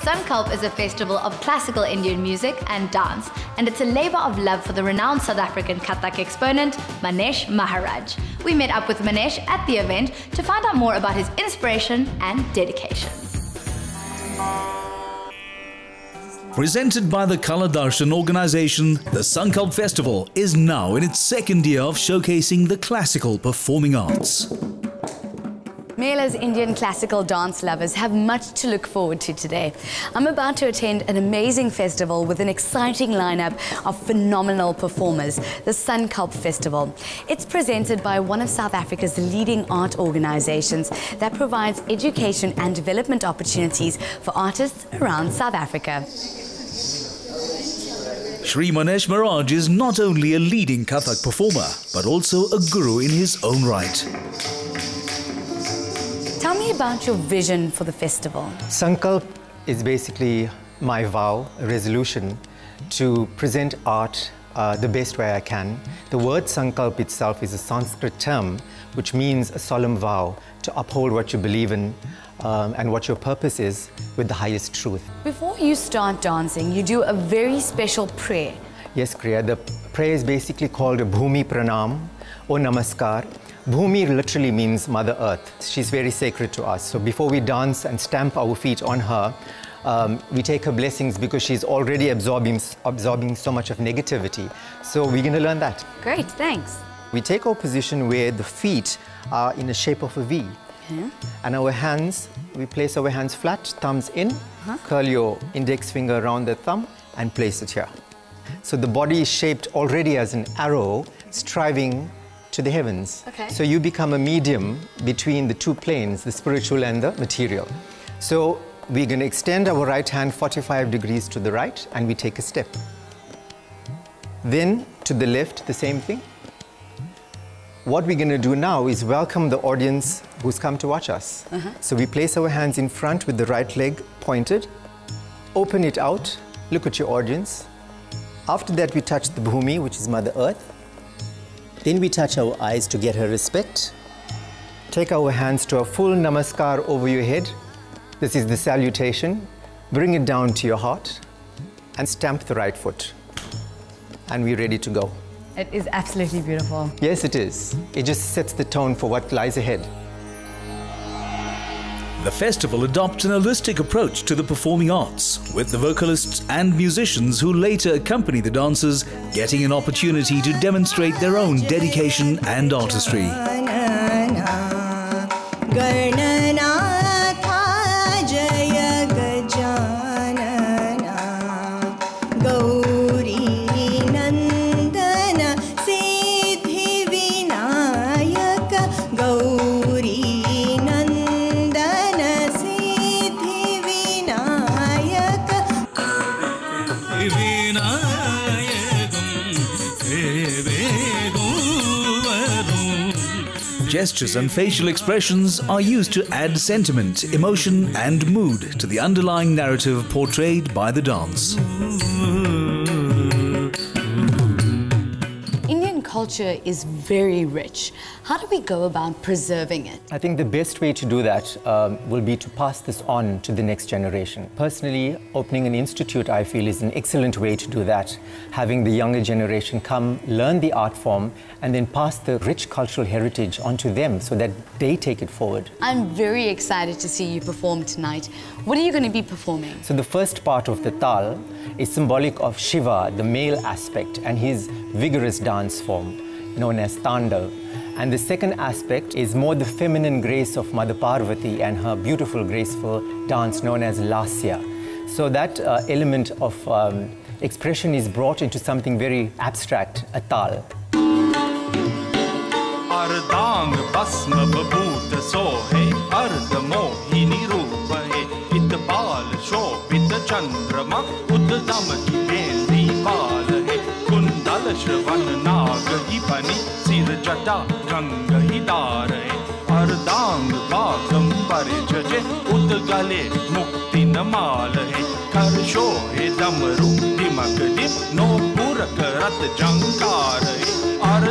Sankalp is a festival of classical Indian music and dance, and it's a labor of love for the renowned South African Kathak exponent, Manesh Maharaj. We met up with Manesh at the event to find out more about his inspiration and dedication. Presented by the Kala Darshan organization, the Sankalp Festival is now in its second year of showcasing the classical performing arts. Mela's Indian classical dance lovers have much to look forward to today. I'm about to attend an amazing festival with an exciting lineup of phenomenal performers, the Sankalp Festival. It's presented by one of South Africa's leading art organizations that provides education and development opportunities for artists around South Africa. Shri Manesh Maharaj is not only a leading Kathak performer, but also a guru in his own right. Me about your vision for the festival. Sankalp is basically my vow, a resolution to present art uh, the best way I can. The word Sankalp itself is a Sanskrit term which means a solemn vow to uphold what you believe in um, and what your purpose is with the highest truth. Before you start dancing, you do a very special prayer. Yes, Kriya, the prayer is basically called a Bhumi Pranam or Namaskar. Bhumi literally means Mother Earth. She's very sacred to us. So before we dance and stamp our feet on her, um, we take her blessings because she's already absorbing, absorbing so much of negativity. So we're going to learn that. Great, thanks. We take our position where the feet are in the shape of a V. Okay. And our hands, we place our hands flat, thumbs in, huh? curl your index finger around the thumb and place it here. So the body is shaped already as an arrow striving to the heavens. Okay. So you become a medium between the two planes, the spiritual and the material. So we're going to extend our right hand 45 degrees to the right and we take a step. Then to the left, the same thing. What we're going to do now is welcome the audience who's come to watch us. Uh -huh. So we place our hands in front with the right leg pointed, open it out, look at your audience. After that, we touch the Bhumi, which is Mother Earth. Then we touch our eyes to get her respect. Take our hands to a full namaskar over your head. This is the salutation. Bring it down to your heart and stamp the right foot. And we're ready to go. It is absolutely beautiful. Yes, it is. It just sets the tone for what lies ahead. The festival adopts an holistic approach to the performing arts, with the vocalists and musicians who later accompany the dancers getting an opportunity to demonstrate their own dedication and artistry. Gestures and facial expressions are used to add sentiment, emotion, and mood to the underlying narrative portrayed by the dance. Culture is very rich. How do we go about preserving it? I think the best way to do that um, will be to pass this on to the next generation. Personally, opening an institute, I feel, is an excellent way to do that. Having the younger generation come, learn the art form, and then pass the rich cultural heritage onto them so that they take it forward. I'm very excited to see you perform tonight. What are you going to be performing? So the first part of the tal is symbolic of Shiva, the male aspect, and his vigorous dance form known as Tandav. And the second aspect is more the feminine grace of Mother Parvati and her beautiful, graceful dance known as Lasya. So that uh, element of um, expression is brought into something very abstract, a tal. अर्धांग भस्म बभूत सोहे अर्ध मोहिनी रूप है इत बाल शोभित चंद्रमा उद्दम की मेहंदी बाल है कुंडल श्रवण डांग फनी सिर जटा रंग ही डारे हर डांग पर जजे, उत गले मुक्ति न माल है कर शो हे दमरु दिमक दिम नो पुरक रत जंकार है। हर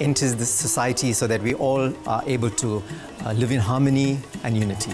enters the society so that we all are able to uh, live in harmony and unity.